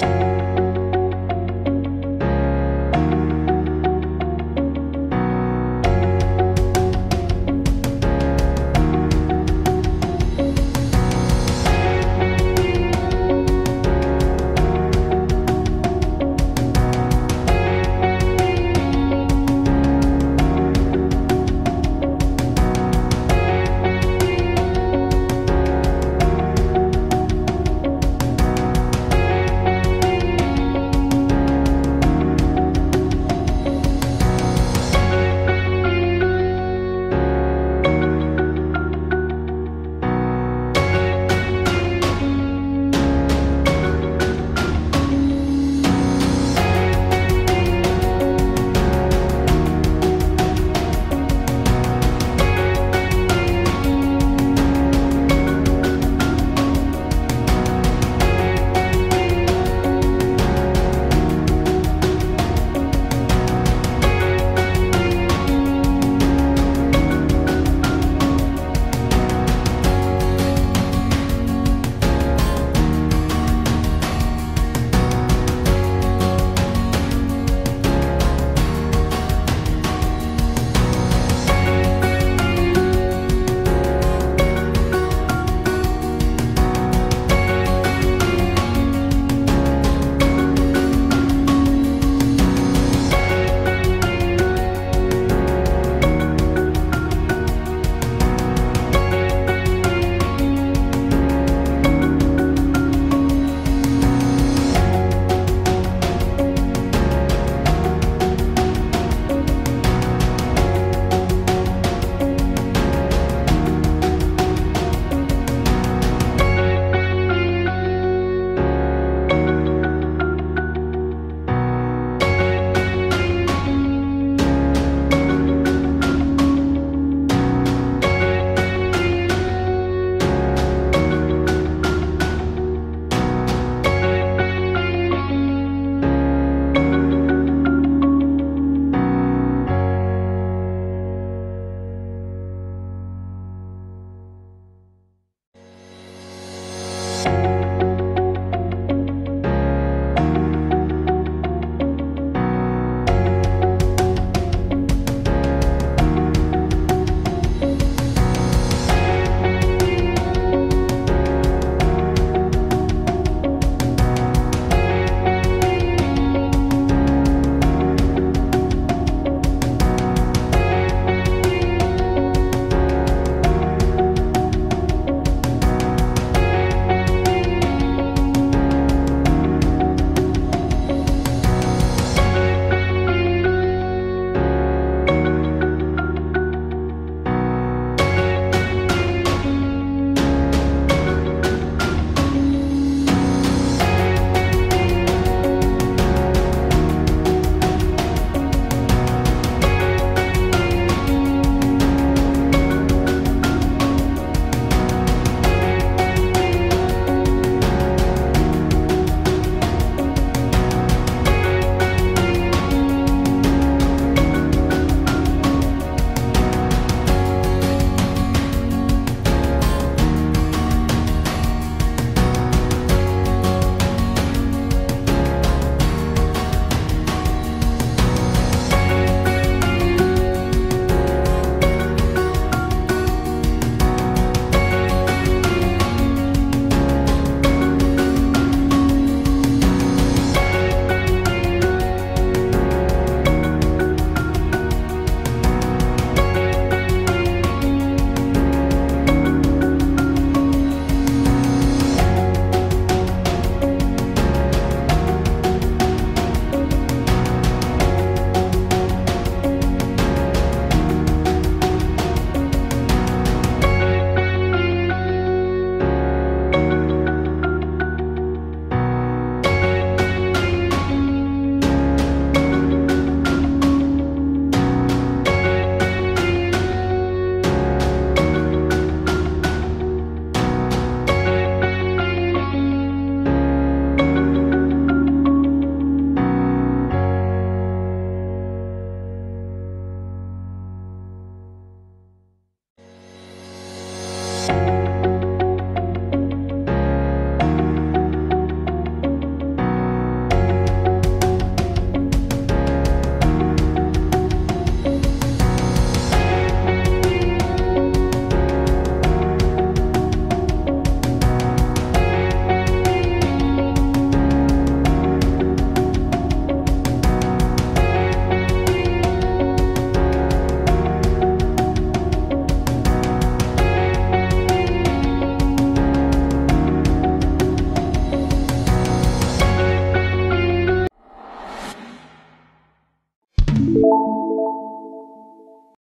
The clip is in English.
Bye. you